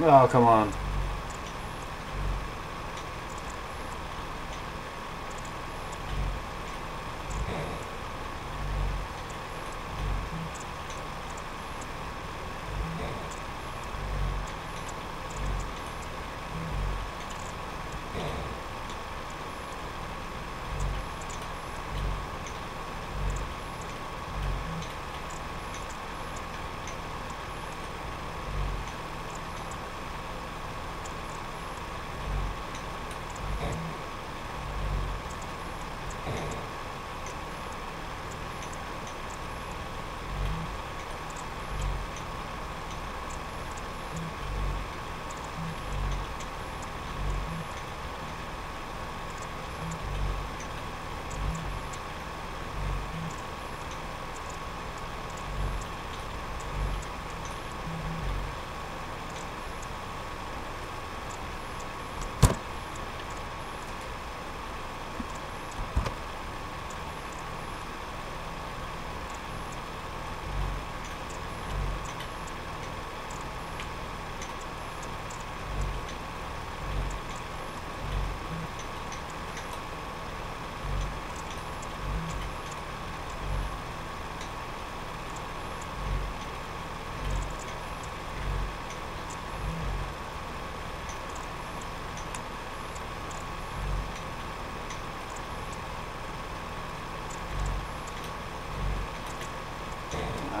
Oh, come on.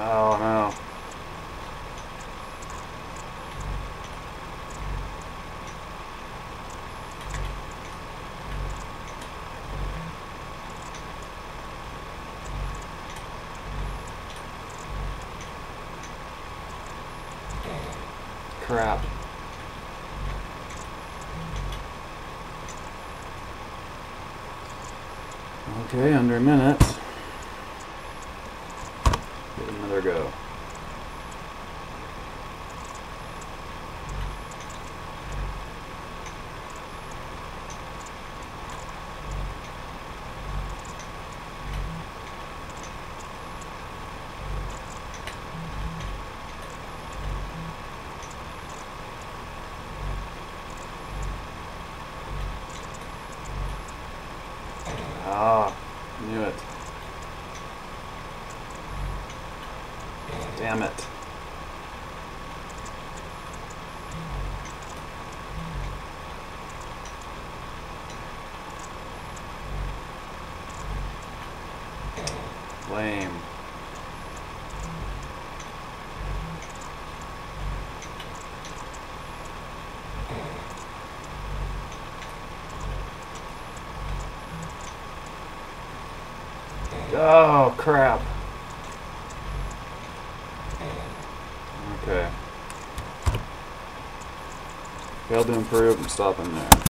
Oh no. Crap. Okay, under a minute. Another go. Ah, knew it. Damn it. Lame. Oh, crap. Okay. Failed to improve. I'm stopping there.